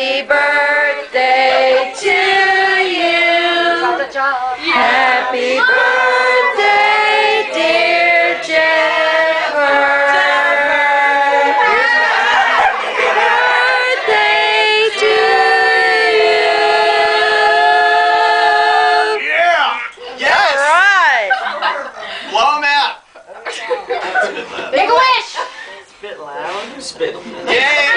Happy birthday to you. Happy birthday, dear Jennifer. Happy birthday to you. Yeah! Yes! Right. them out! Make a wish. Spit loud. Spit. Yeah!